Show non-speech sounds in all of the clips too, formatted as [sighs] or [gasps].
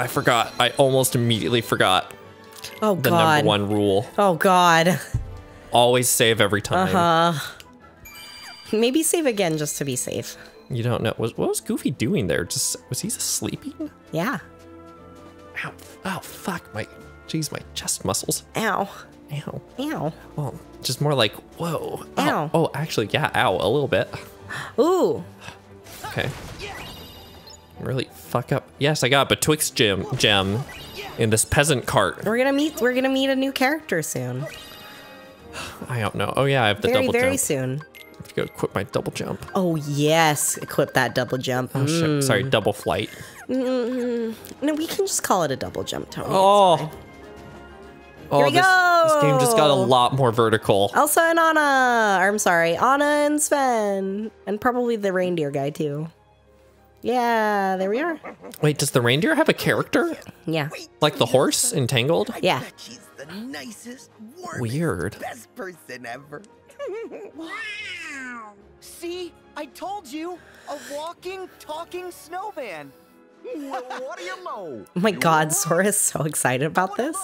I forgot. I almost immediately forgot Oh the god. number one rule. Oh god. Always save every time. Uh-huh. Maybe save again just to be safe. You don't know. Was, what was Goofy doing there? Just was he sleeping? Yeah. Ow. Oh, fuck. My, jeez, my chest muscles. Ow. Ow. Ow. Well, just more like, whoa. Ow. Oh, actually, yeah, ow, a little bit. Ooh. Okay. Really fuck up. Yes, I got a betwixt gem, gem in this peasant cart. We're gonna meet we're gonna meet a new character soon. I don't know. Oh, yeah, I have the very, double very jump. soon. I have to go equip my double jump. Oh yes. Equip that double jump. Oh, shit. Mm. Sorry, double flight. Mm-hmm. No, we can just call it a double jump, Tony. Oh. Oh, Here we this, this game just got a lot more vertical. Elsa and Anna. I'm sorry, Anna and Sven. And probably the reindeer guy too. Yeah, there we are. Wait, does the reindeer have a character? Yeah. Like the horse in Tangled? Yeah. She's the nicest, warmest, Weird. best person ever. [laughs] wow! See, I told you, a walking, talking snowman. well, [laughs] what do you know? Oh my god, Sora is so excited about this.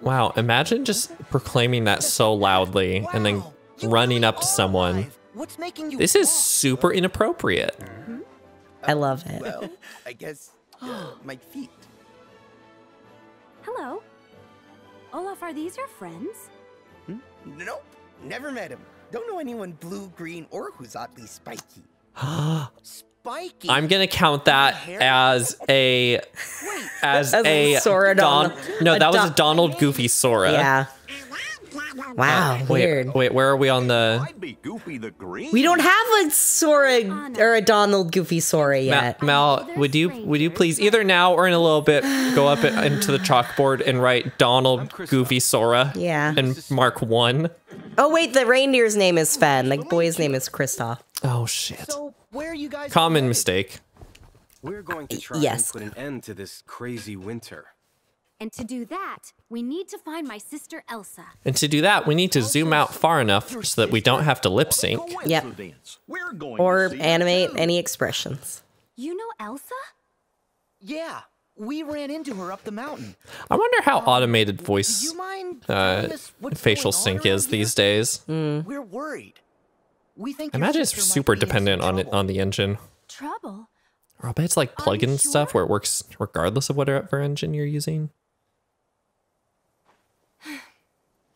Wow, imagine just proclaiming that so loudly and then running really up to someone. What's making you This is super inappropriate. Mm-hmm. I love it. Well, I guess uh, [gasps] my feet. Hello. Olaf, are these your friends? Nope, never met him. Don't know anyone blue, green, or who's oddly spiky. [gasps] Spiky? I'm gonna count that as a Wait, as, As a a Sora Don- Donald- No, a that was a Donald Goofy Sora. Yeah. Wow, Wait, weird. wait, where are we on the be Goofy the Green. We don't have a Sora oh, or a Donald Goofy Sora Ma- yet. Mal? Oh, they're Would you would you please either now or in a little bit go up into the chalkboard and write Donald Goofy Sora? Yeah. And mark one. Oh wait, the reindeer's name is Fen. The boy's name is Kristoff. Oh shit. so where are you guys Common mistake. We're going to try Yes. and put an end to this crazy winter. And to do that, we need to find my sister Elsa. And to do that, we need to zoom out far enough so that we don't have to lip sync. Yep. We're going Or to animate any expressions. You know Elsa? Yeah, we ran into her up the mountain. I wonder how automated voice you uh, telling us what's facial sync is here? these days. We're worried. We think imagine it's super be in some dependent on it on the engine. Trouble? Or I bet it's like plugin you stuff where it works regardless of whatever engine you're using.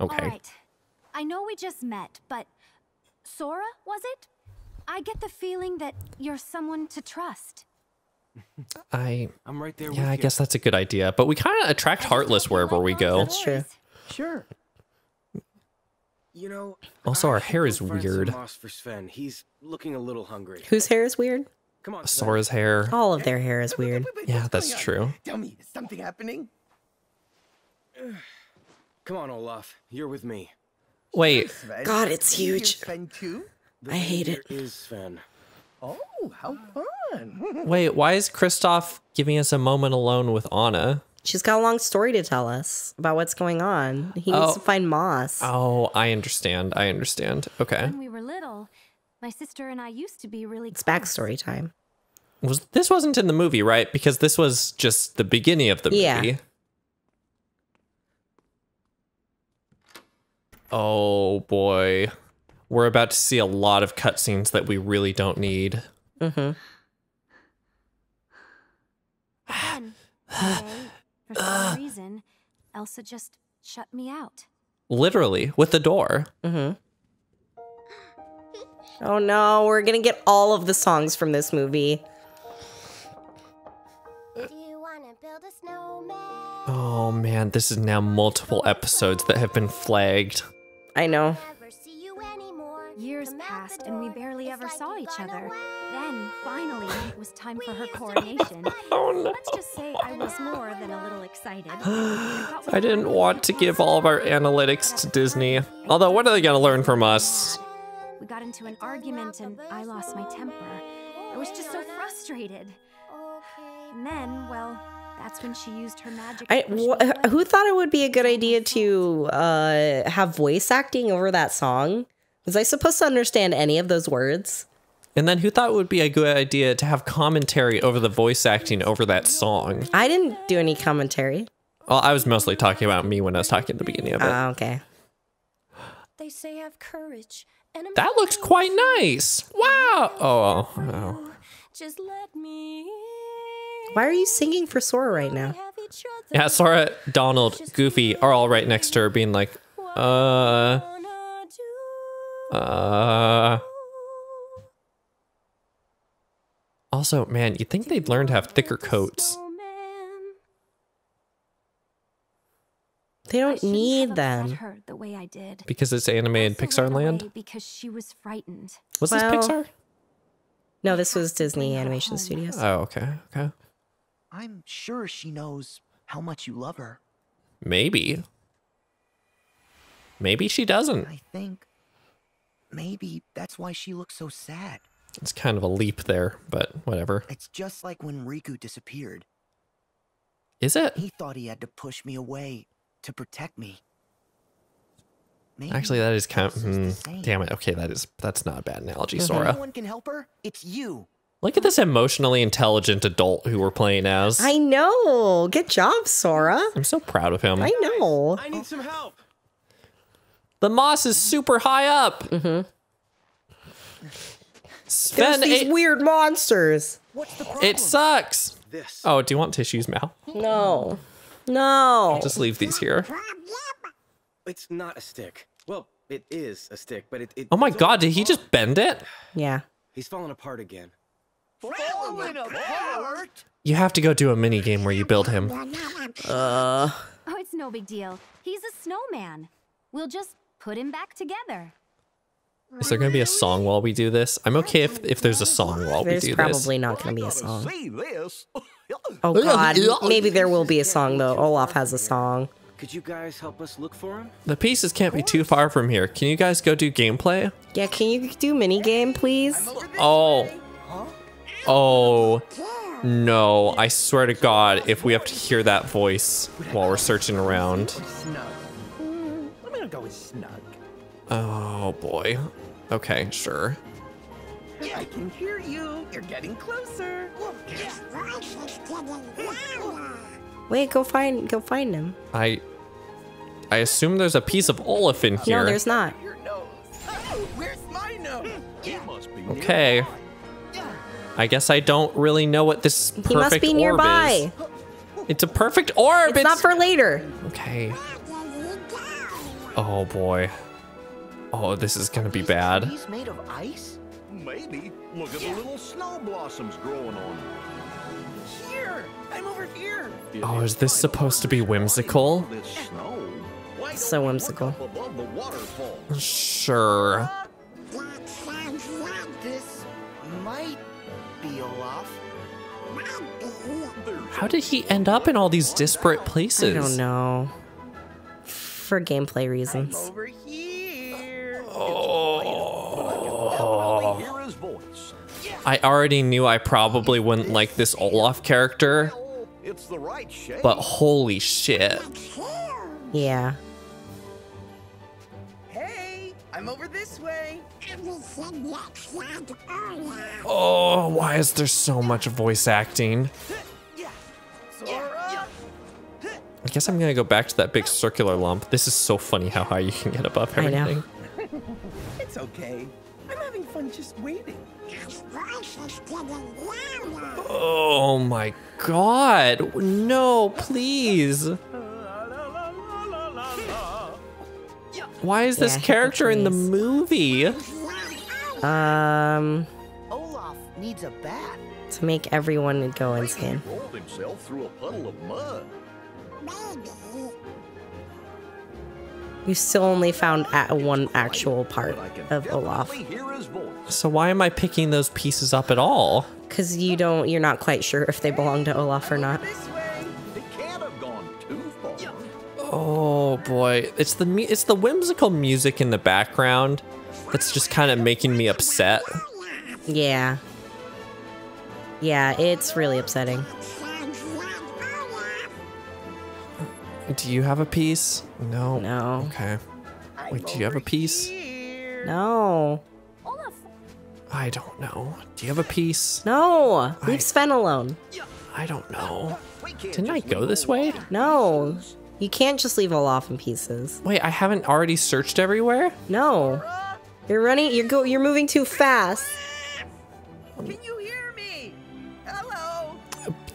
Okay. All right. I know we just met, but Sora, was it? I get the feeling that you're someone to trust. [laughs] I I'm right there yeah, with I you. guess that's a good idea. But we kind of attract heartless wherever we go. That's true. Sure. You know. Also, our should hair is weird. moss for Sven. He's looking a little hungry. Whose hair is weird? Come on, Sven. Sora's hair. All of their hair is weird. Wait, wait, Yeah, that's true. Tell me, is something happening? [sighs] [sighs] Come on, Olaf. You're with me. Wait, Sven? God, it's huge. Sven too? The I hate leader it. Is Sven. Oh, how fun! [laughs] wait, why is Kristoff giving us a moment alone with Anna? She's got a long story to tell us about what's going on. He needs Oh. to find Moss. Oh, I understand. I understand. Okay. When we were little, my sister and I used to be really It's close. backstory time. Was this wasn't in the movie, right? Because this was just the beginning of the movie. Yeah. Oh boy. We're about to see a lot of cutscenes that we really don't need. Mm-hmm. Then, one day, for some reason, Elsa just shut me out. Literally, with the door. Mm-hmm. [gasps] Oh no, we're gonna get all of the songs from this movie. Do you wanna build a snowman? Oh man, this is now multiple episodes that have been flagged. I know. Never see you anymore. Years passed and we barely ever like saw each other. away. Then, finally, it was time for her coronation. [laughs] Oh no. Let's just say I was more than a little excited. [gasps] I didn't want to give all of our analytics to Disney. Although, what are they gonna learn from us? We got into an argument and I lost my temper. I was just so frustrated. And then, well, that's when she used her magic. I to push me wh- who thought it would be a good idea to uh, have voice acting over that song? Was I supposed to understand any of those words? And then who thought it would be a good idea to have commentary over the voice acting over that song? I didn't do any commentary. Well, I was mostly talking about me when I was talking at the beginning of it. Oh, okay. They say have courage. That looks quite nice. Wow. Oh, oh. Just let me. Why are you singing for Sora right now? Have each other. Yeah, Sora, Donald, Goofy are all right next to her being like, uh, uh. Also, man, you'd think they'd learn to have thicker coats. They don't need them. her the way I did. Because it's animated Also Pixar land? Because she was frightened. Was Well- this Pixar? No, this was Disney Animation. Studios. Oh, okay, okay. I'm sure she knows how much you love her. Maybe. Maybe she doesn't. I think maybe that's why she looks so sad. It's kind of a leap there, but whatever. It's just like when Riku disappeared. Is it? He thought he had to push me away to protect me. Maybe Actually, that is kind of. this is the hmm, same. damn it. Okay, that is that's not a bad analogy, If Sora. anyone can help her, it's you. Look at this emotionally intelligent adult who we're playing as. I know. Good job, Sora. I'm so proud of him. I know. I need some help. The moss is super high up. There's Sven, these it, weird monsters. What's the problem? it sucks. This. Oh, do you want tissues, Mal? No. No. Just leave these here. It's not a stick. Well, it is a stick, but it. it Oh my god, did he just bend it? Yeah. He's falling apart again. Falling apart. You have to go do a mini game where you build him. Uh. Oh, it's no big deal. He's a snowman. We'll just put him back together. Is there gonna be a song while we do this? I'm okay if, if there's a song while There's we do this. There's probably not going to be a song. Oh, [laughs] God. Maybe there will be a song, though. Olaf has a song. Could you guys help us look for him? The pieces can't be too far from here. Can you guys go do gameplay? Yeah, can you do minigame, please? Oh. Oh. No, I swear to God, if we have to hear that voice while we're searching around. Snug. I'm gonna go with snug. Oh boy. Okay, sure. I can hear you. You're getting closer. Wait, go find go find him. I I assume there's a piece of Olaf in here. No, there's not. Your nose. [laughs] Where's my nose? He must Okay. I guess I don't really know what this perfect He must be nearby. is. It's a perfect orb. It's not for later. Okay. Oh boy. Oh, this is gonna be bad. He's made of ice? Maybe. Look at the little snow blossoms growing on him. Here! I'm over here! Oh, is this supposed to be whimsical? This snow. Why don't So whimsical. up above the waterfall? Sure. How did he end up in all these disparate places? I don't know. For gameplay reasons. Over here! Oh. Hear his voice. I already knew I probably wouldn't like this Olaf character, It's the right shape. but holy shit. Yeah. Hey! I'm over this way! Oh, why is there so much voice acting? I guess I'm gonna go back to that big circular lump. This is so funny how high you can get above I know. everything. It's okay. I'm having fun just waiting. Oh my god. No, please. Why is this Yeah, character in the movie? Um, Olaf needs a bath. to make everyone go insane. He rolled himself through a puddle of mud. We've still only found a one actual part But I can of Olaf. definitely hear his voice. So why am I picking those pieces up at all? Because you don't, you're not quite sure if they belong to Olaf or not. Gone too far. Oh boy, it's the it's the whimsical music in the background that's just kind of making me upset. Yeah. Yeah, it's really upsetting. Do you have a piece? No. No. Okay. Wait, do you have a piece? No. I don't know. Do you have a piece? No, I- leave Sven alone. I don't know. We can't Didn't I go this way? No, you can't just leave Olaf in pieces. Wait, I haven't already searched everywhere? No, you're running. You're go. You're moving too fast. Can you hear me? Hello?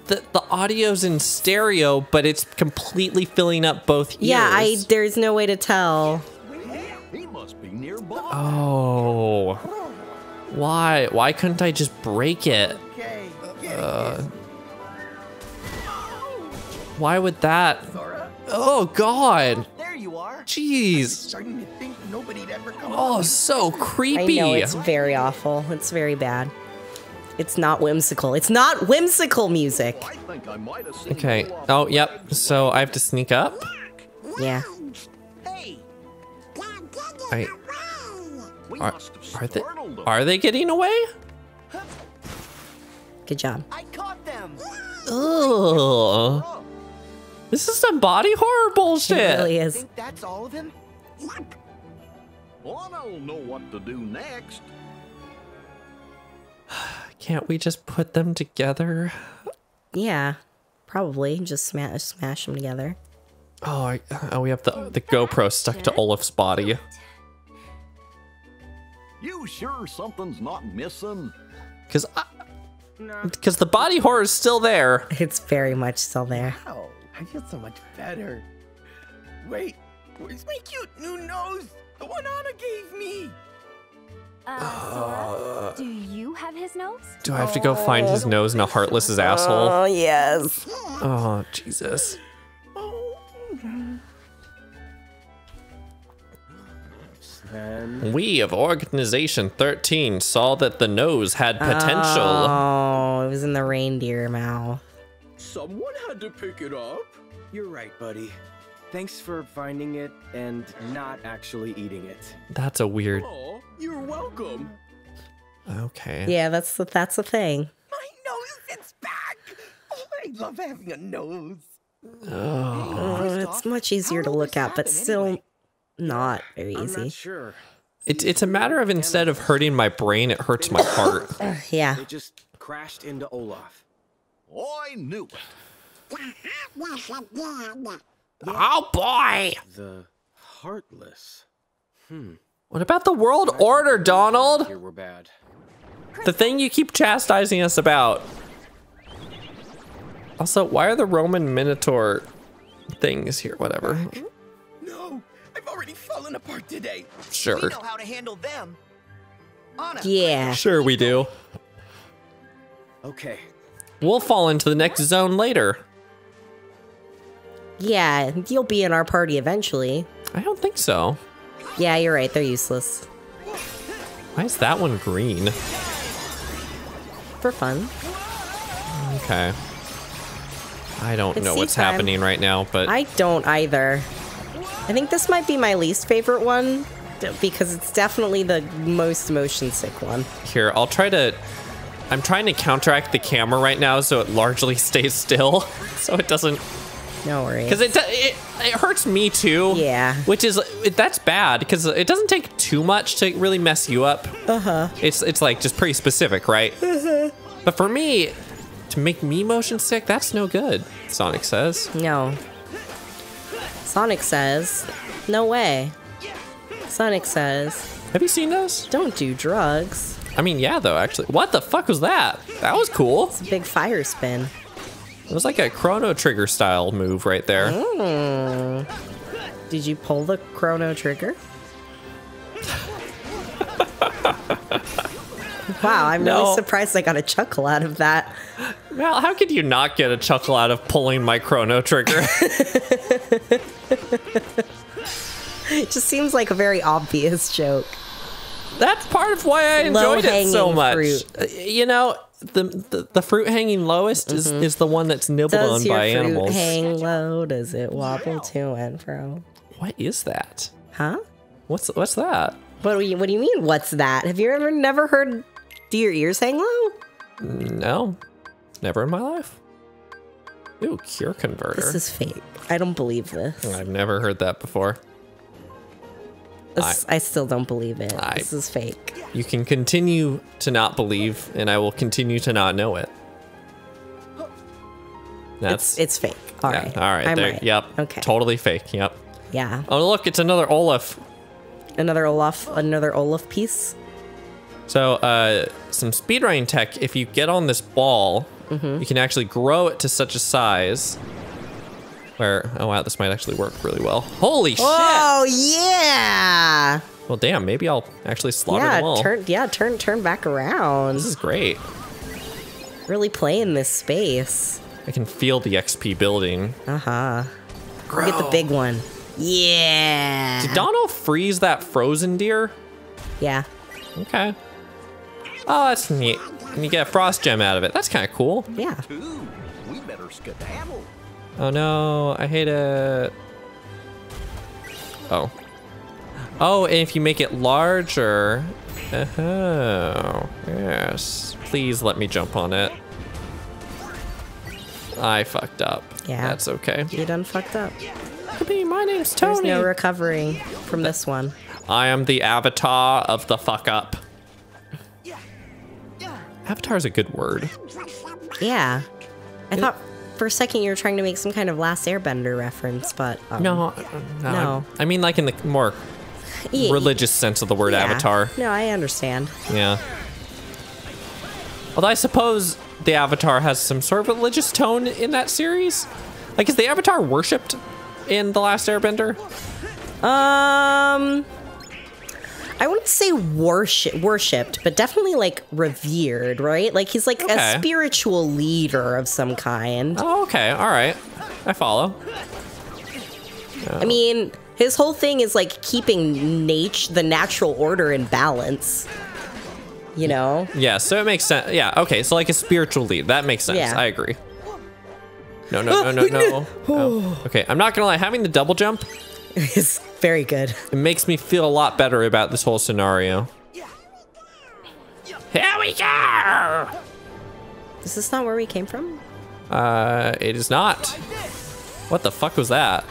The the audio's in stereo, but it's completely filling up both ears. Yeah, I. There's no way to tell. He must be nearby. Oh. Why? Why couldn't I just break it? Okay. Uh, why would that? Sora. Oh God! There you are. Jeez! Starting to think nobody'd ever come Oh, so creepy. I creepy. know it's very awful. It's very bad. It's not whimsical. It's not whimsical music. I think I might have seen Okay. Oh, yep. So I have to sneak up. Yeah. Hey, I are, are they are they getting away? Good job. I caught them. Ugh. Oh. This is some body horror It bullshit. really is. Think that's all of them? Anna will know what to do next. [sighs] Can't we just put them together? Yeah. Probably just smash smash them together. Oh, I, oh, we have the the GoPro stuck to Olaf's body. You sure something's not missing? Cause, because the body horror is still there. It's very much still there. Wow, I feel so much better. Wait, where's my cute new nose? The one Anna gave me. Uh, Sora, do you have his nose? Do I have to go find his nose in a heartless's asshole? Oh yes. Oh, Jesus. We of Organization 13 saw that the nose had potential. Oh, it was in the reindeer mouth. Someone had to pick it up. You're right, buddy. Thanks for finding it and not actually eating it. That's a weird. Oh, you're welcome. Okay. Yeah, that's the that's the thing. My nose, it's back. Oh, I love having a nose. Oh, it's much easier to look at, but still not very I'm easy. not sure. It's it's a matter of instead of hurting my brain, it hurts my heart. [laughs] Yeah. It just crashed into Olaf. I knew it. oh boy! The Heartless. Hmm. What about the world order, Donald? Here we're bad. The thing you keep chastising us about. Also, why are the Roman Minotaur things here? Whatever. No, I've already fallen apart today. Sure. We know how to handle them. Anna, Yeah. Sure, we do. Okay. We'll fall into the next zone later. Yeah, you'll be in our party eventually. I don't think so. Yeah, you're right. They're useless. Why is that one green? For fun. Okay. I don't It's know what's time. happening right now, but I don't either. I think this might be my least favorite one because it's definitely the most motion sick one. here, I'll try to. I'm trying to counteract the camera right now so it largely [laughs] stays still, so it doesn't. No worries. Because it, it it hurts me too. Yeah. Which is it, that's bad because it doesn't take too much to really mess you up. Uh huh. It's it's like just pretty specific, right? But for me, to make me motion sick, that's no good. Sonic says. No. Sonic says, no way. Sonic says, Have you seen those? don't do drugs. I mean, yeah, though. Actually, what the fuck was that? That was cool. It's a big fire spin. It was like a Chrono Trigger style move right there. Hmm. Did you pull the chrono trigger? [laughs] wow, I'm No. really surprised I got a chuckle out of that. Well, how could you not get a chuckle out of pulling my Chrono Trigger? It [laughs] [laughs] just seems like a very obvious joke. That's part of why I enjoyed it so much. fruit. Uh, You know, the, the the fruit hanging lowest is, is the one that's nibbled Mm-hmm. Does on your by fruit animals. hang low? Does it wobble to and fro? What is that? Huh? What's what's that? What do you What do you mean? What's that? Have you ever never heard? Do your ears hang low? No, never in my life. Ooh, cure converter. This is fake. I don't believe this. I've never heard that before. This- I, still don't believe it. I- this is fake. You can continue to not believe, and I will continue to not know it. That's It's, it's fake. All yeah, right. all right. There, right. Yep. Okay. Totally fake. Yep. Yeah. Oh look, it's another Olaf. Another Olaf. Another Olaf piece. So, uh, some speedrunning tech. If you get on this ball, Mm-hmm. you can actually grow it to such a size where, oh wow, this might actually work really well. Holy shit! Oh yeah. Well, damn, maybe I'll actually slaughter them Yeah. all. Turn. Yeah. Turn. Turn back around. This is great. Really play in this space. I can feel the XP building. Uh huh. Get the big one. Yeah. Did Donald freeze that frozen deer? Yeah. Okay. Oh, that's neat. And you get a frost gem out of it. That's kind of cool. Yeah. Ooh, we better skedaddle. Oh no, I hate it. Oh. Oh, and if you make it larger. Oh, yes. Please let me jump on it. I fucked up. Yeah. That's okay. You done fucked up. Hey, my name's Tony. There's no recovery from this one. I am the avatar of the fuck up. Avatar is a good word. Yeah. I thought for a second you were trying to make some kind of Last Airbender reference, but um, No, no. No. I mean, like in the more yeah, religious sense of the word yeah. avatar. No, I understand. Yeah. Although I suppose the Avatar has some sort of religious tone in that series. Like, is the Avatar worshipped in The Last Airbender? Um, I wouldn't say worship, worshipped, but definitely like revered, right? Like he's like Okay. a spiritual leader of some kind. Oh, okay. All right. I follow. I mean, his whole thing is like keeping nature, the natural order in balance. You know? Yeah, so it makes sense. Yeah, okay. So, like a spiritual lead. That makes sense. Yeah. I agree. No, no, no, no, [laughs] no. Oh. Okay, I'm not gonna lie. Having the double jump, [laughs] It's very good. it makes me feel a lot better about this whole scenario. Here we go! Is this not where we came from? Uh, it is not. What the fuck was that?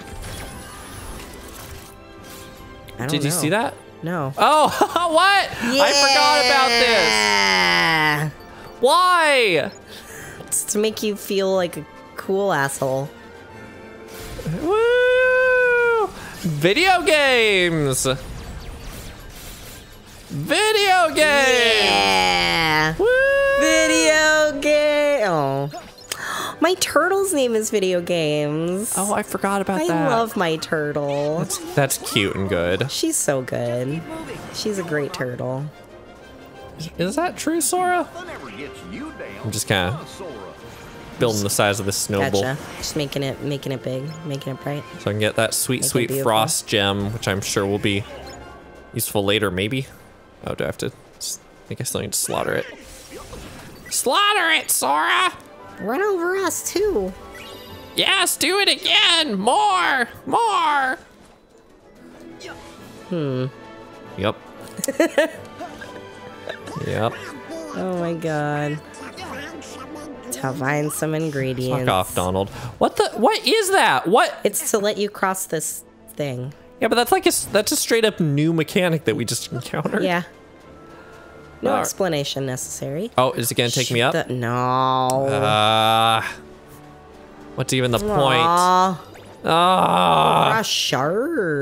I don't Did you know. see that? No. Oh, [laughs] what? I forgot about this. Why? It's to make you feel like a cool asshole. Video games. Video games. Yeah. Woo! Video game. Oh. My turtle's name is Video Games. Oh, I forgot about I that. I love my turtle. That's that's cute and good. She's so good. She's a great turtle. Is that true, Sora? Whatever gets you down. I'm just kinda- Sora. Building the size of this snowball Gotcha. Just making it making it big, making it bright. so I can get that sweet, Make sweet frost gem, which I'm sure will be useful later, maybe. Oh, do I have to? I guess I still need to slaughter it. Slaughter it, Sora! Run over us too. Yes, do it again! More! More! Hmm. Yep. [laughs] yep. Oh my god. To find some ingredients. Fuck off, Donald. What the? What is that? What? It's to let you cross this thing. Yeah, but that's like a that's a straight up new mechanic that we just [laughs] encountered. Yeah. No Alright. explanation necessary. Oh, is it gonna take me up? The- no. Uh, what's even the point? Ah, A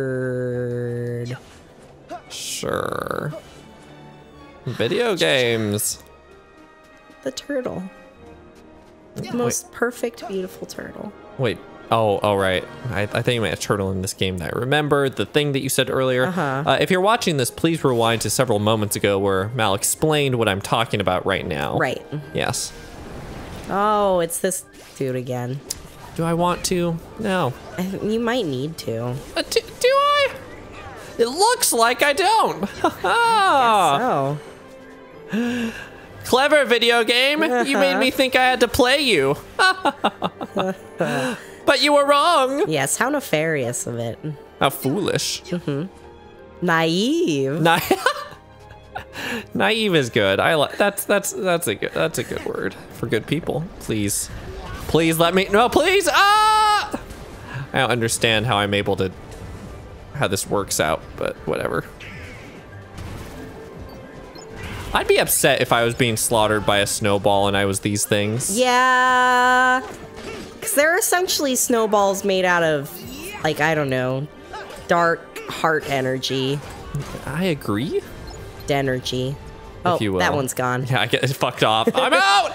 shard. sure. Video games. The turtle. The most perfect, beautiful turtle. Wait. Oh, oh, right. I, I think you meant a turtle in this game that I remembered the thing that you said earlier. Uh-huh. Uh, if you're watching this, please rewind to several moments ago where Mal explained what I'm talking about right now. Right. Yes. Oh, it's this dude again. Do I want to? No. I- [laughs] You might need to. Uh, do, do I? It looks like I don't. [laughs] Oh. [gasps] [gasps] [gasps] Clever video game. You made me [laughs] think I had to play you. [laughs] but you were wrong. Yes, how nefarious of it. How foolish. Naive. Na- [laughs] Naive is good. I like that's that's that's a good that's a good word for good people. Please, please let me no please ah. I don't understand how I'm able to how this works out, but whatever. I'd be upset if I was being slaughtered by a snowball and I was these things. Yeah. Because they're essentially snowballs made out of, like, I don't know, dark heart energy. I agree. Denergy. Oh, you will. that one's gone. Yeah, I get fucked off. I'm [laughs] out.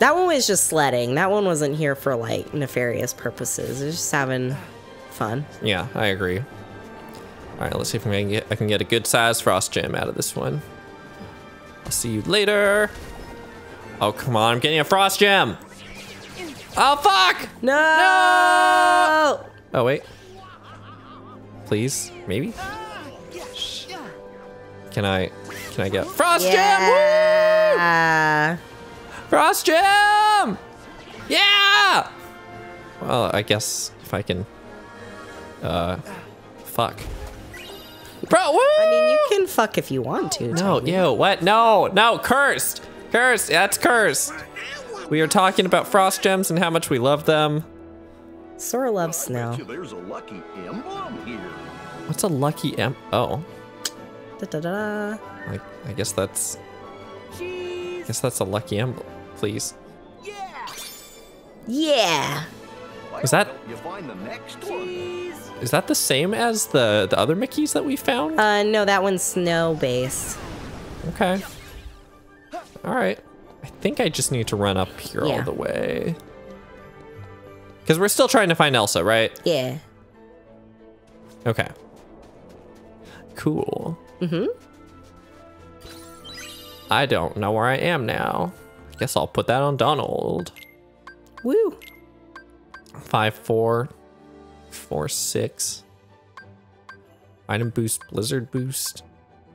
That one was just sledding. That one wasn't here for, like, nefarious purposes. It was just having fun. Yeah, I agree. All right, let's see if I can get I can get a good size frost gem out of this one. I'll see you later. Oh come on, I'm getting a frost gem. Oh fuck! No! Oh wait. Please, maybe. Can I? Can I get frost gem? Yeah. Woo! Frost gem! Yeah! Well, I guess if I can. Uh, fuck. Bro, woo! I mean, you can fuck if you want to. No, Tony. ew, what? No, no, cursed! Cursed, that's cursed! We are talking about frost gems and how much we love them. Sora loves I snow. there's a lucky emblem here. What's a lucky em- Oh, Da, da, da. I, I guess that's... I guess that's a lucky emblem, please. Yeah. Yeah. Is that You find the next one. is that the same as the the other Mickeys that we found? Uh, no, that one's snow based. Okay. All right. I think I just need to run up here all the way. Because we're still trying to find Elsa, right? Yeah. Okay. Cool. Mm-hmm. I don't know where I am now. I guess I'll put that on Donald. Woo. Five, four, four, six. Item boost, blizzard boost.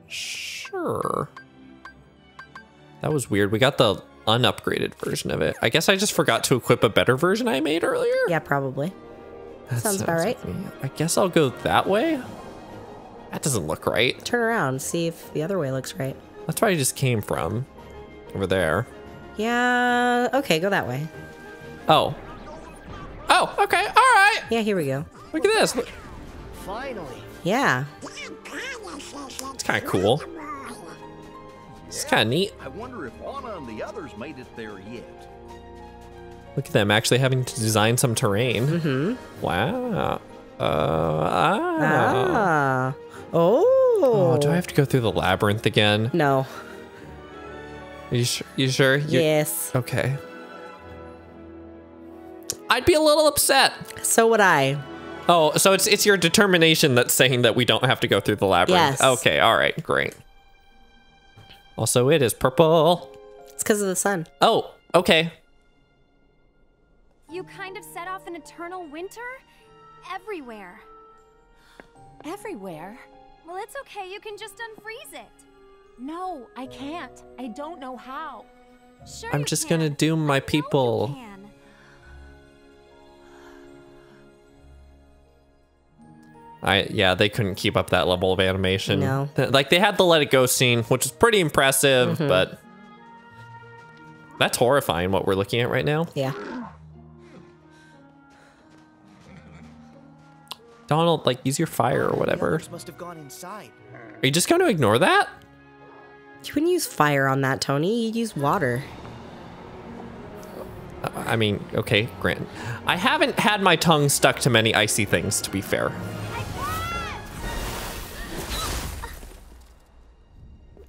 Sure. That was weird. We got the unupgraded version of it. I guess I just forgot to equip a better version I made earlier. Yeah, probably. That sounds about right. like. I guess I'll go that way. That doesn't look right. Turn around, see if the other way looks right. That's where I just came from. Over there. Yeah. Okay, go that way. Oh. Oh, okay. All right. Yeah, here we go. Look at this. Look- Finally. Yeah. It's kind of cool. It's kind of neat. I wonder if Anna and the others made it there yet. Look at them actually having to design some terrain. Mm-hmm. Wow. Uh, ah. Ah. Oh. Oh, do I have to go through the labyrinth again? No. Are you sure? You sure? You're- Yes. Okay. I'd be a little upset. So would I. Oh, so it's it's your determination that's saying that we don't have to go through the labyrinth. Yes. Okay, all right, great. Also, it is purple. It's because of the sun. Oh, okay. You kind of set off an eternal winter? Everywhere. Everywhere. Well, it's okay. You can just unfreeze it. No, I can't. I don't know how. Sure. I'm just gonna doom my I know you people. I yeah, they couldn't keep up that level of animation. No. Like they had the let it go scene, which is pretty impressive, Mm-hmm. but that's horrifying what we're looking at right now. Yeah. Donald, like use your fire or whatever. must have gone inside. Are you just going to ignore that? You wouldn't use fire on that, Tony. You'd use water. I mean, okay, grant. I haven't had my tongue stuck to many icy things, to be fair.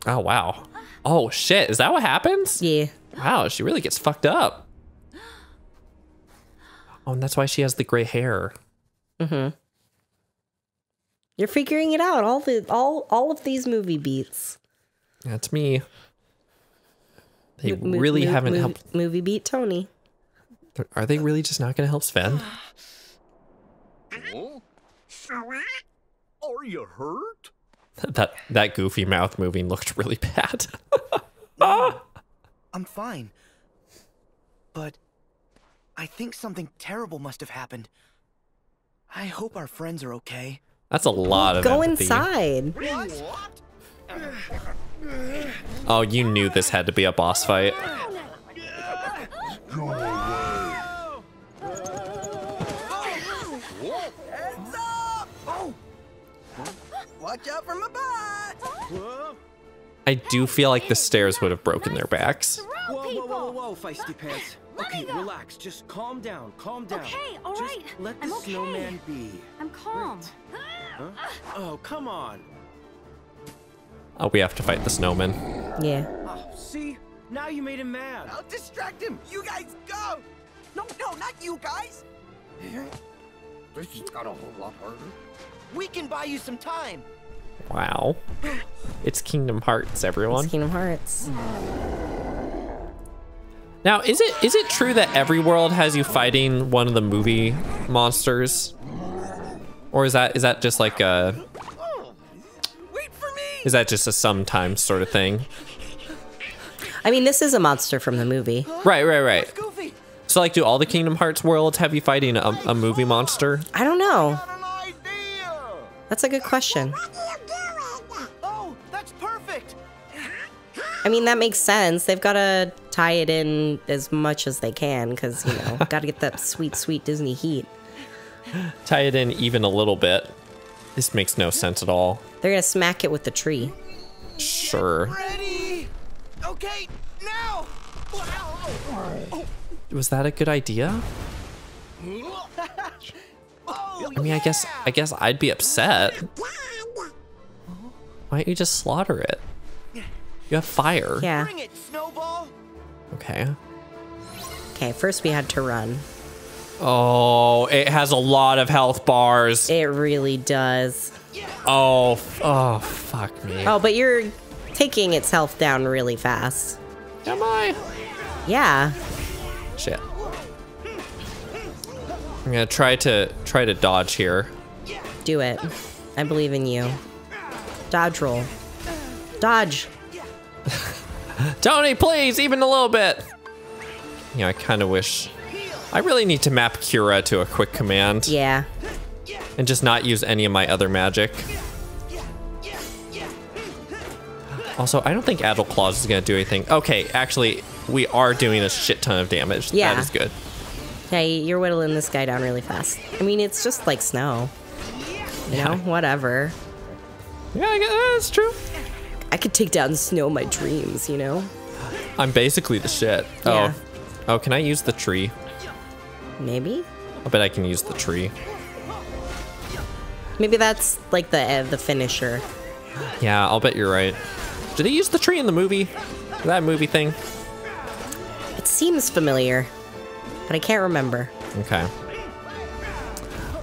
Oh, wow. Oh, shit. Is that what happens? Yeah. Wow, she really gets fucked up. Oh, and that's why she has the gray hair. Mm-hmm. You're figuring it out. All the all all of these movie beats. That's me. They Mo- really mo- haven't mov- helped. Movie beat Tony. Are they really just not going to help Sven? Huh? [gasps] Are you hurt? That that goofy mouth moving looked really bad. [laughs] I'm fine. But I think something terrible must have happened. I hope our friends are okay. That's a lot of Go empathy. inside. Oh, you knew this had to be a boss fight. Oh! Watch out for my butt! I do feel like the stairs would have broken their backs. Whoa, whoa, whoa, whoa, feisty pants. Let me Okay, go. relax. Just calm down. Calm down. Okay, all right. Just let the I'm okay. snowman be. I'm calm. Oh, come on. Oh, we have to fight the snowman. Yeah. Oh, see? Now you made him mad. I'll distract him! You guys go! No, no, not you guys! This has got a whole lot harder. We can buy you some time! Wow. It's Kingdom Hearts, everyone. It's Kingdom Hearts. Now, is it is it true that every world has you fighting one of the movie monsters? Or is that is that just like a Wait for me! is that just a sometimes sort of thing? I mean, this is a monster from the movie. Right, right, right. So like do all the Kingdom Hearts worlds have you fighting a, a movie monster? I don't know. That's a good question. I mean, that makes sense. They've got to tie it in as much as they can because, you know, [laughs] got to get that sweet, sweet Disney heat. Tie it in even a little bit. This makes no sense at all. They're going to smack it with the tree. Sure. Ready! Okay, now! Was that a good idea? Oh, I mean, I guess I guess I'd be upset. Why don't you just slaughter it? You have fire. Yeah. Bring it, Snowball! Okay. Okay, first we had to run. Oh, it has a lot of health bars. It really does. Oh, f- oh, fuck me. Oh, but you're taking its health down really fast. Am I? Yeah. Shit. I'm gonna try to try to dodge here. Do it. I believe in you. Dodge roll. Dodge. [laughs] Tony, please, even a little bit. Yeah, I kind of wish. I really need to map Cura to a quick command Yeah. and just not use any of my other magic. Also, I don't think Agile Claws is gonna do anything. Okay, actually, we are doing a shit ton of damage. Yeah. That is good. Hey, you're whittling this guy down really fast. I mean, it's just like snow. You know, whatever. Yeah, I guess that's true. I could take down snow in my dreams, you know? I'm basically the shit. Yeah. Oh. Oh, can I use the tree? Maybe? I bet I can use the tree. Maybe that's like the uh, the finisher. Yeah, I'll bet you're right. Did they use the tree in the movie? That movie thing? It seems familiar, but I can't remember. Okay.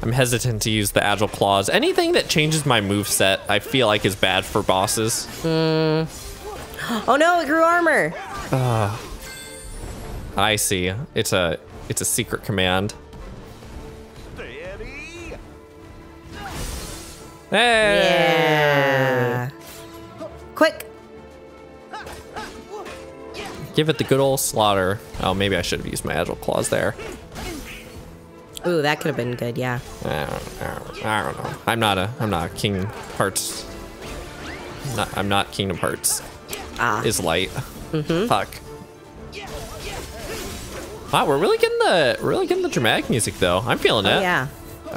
I'm hesitant to use the agile claws. Anything that changes my move set, I feel like is bad for bosses. [gasps] Oh no, it grew armor! Ah. I see. It's a it's a secret command. Hey! Yeah. Quick! Give it the good old slaughter. Oh, maybe I should have used my agile claws there. Ooh, that could have been good, yeah. I don't, I don't- know. I'm not a I'm not a Kingdom Hearts. I'm not, I'm not Kingdom Hearts. Ah. Is light. Mhm. Fuck. Wow, we're really getting the really getting the dramatic music though. I'm feeling Oh it. yeah.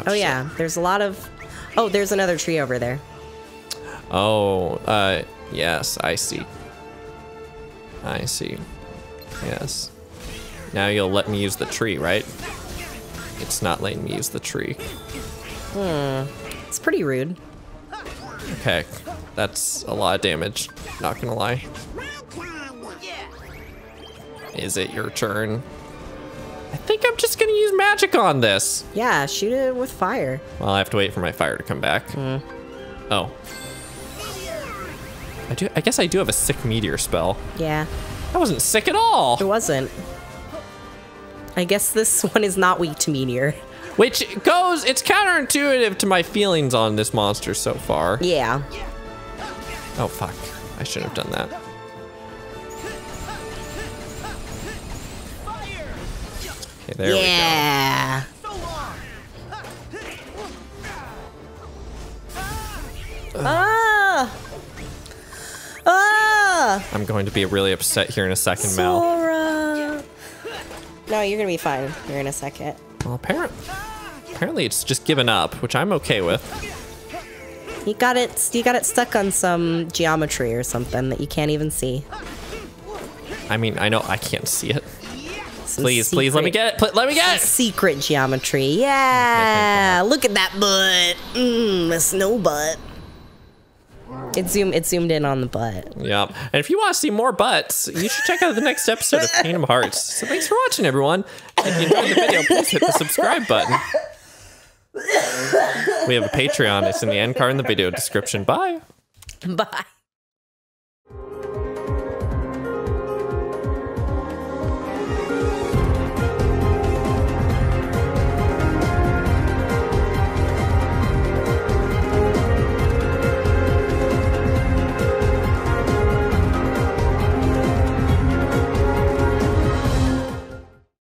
Oh shit. yeah. There's a lot of. Oh, there's another tree over there. Oh, uh, yes, I see. I see. Yes. Now you'll let me use the tree, right? It's not letting me use the tree. Hmm. It's pretty rude. Okay, that's a lot of damage. Not gonna lie. Is it your turn? I think I'm just gonna use magic on this. Yeah, shoot it with fire. Well, I have to wait for my fire to come back. Oh. I do. I guess I do have a sick meteor spell. Yeah, That wasn't sick at all. it wasn't. I guess this [laughs] one is not weak to meteor. Which goes, it's counterintuitive to my feelings on this monster so far. Yeah. Oh, fuck. I shouldn't have done that. Okay, there yeah. Ah! Ah! we go. I'm going to be really upset here in a second, Mal. Sora! No, you're gonna be fine here in a second. Well, apparently, apparently it's just given up, which I'm okay with. You got it. You got it stuck on some geometry or something that you can't even see. I mean, I know I can't see it. Some Please, please let me get it. Let me get it. Secret geometry. Yeah. Look at that butt. Mmm, a snow butt. It zoomed. It zoomed in on the butt. Yeah. And if you want to see more butts, you should check out the next episode of Kingdom Hearts. So thanks for watching, everyone. If you enjoyed the video, please hit the subscribe button. We have a Patreon. It's in the end card in the video description. Bye. Bye.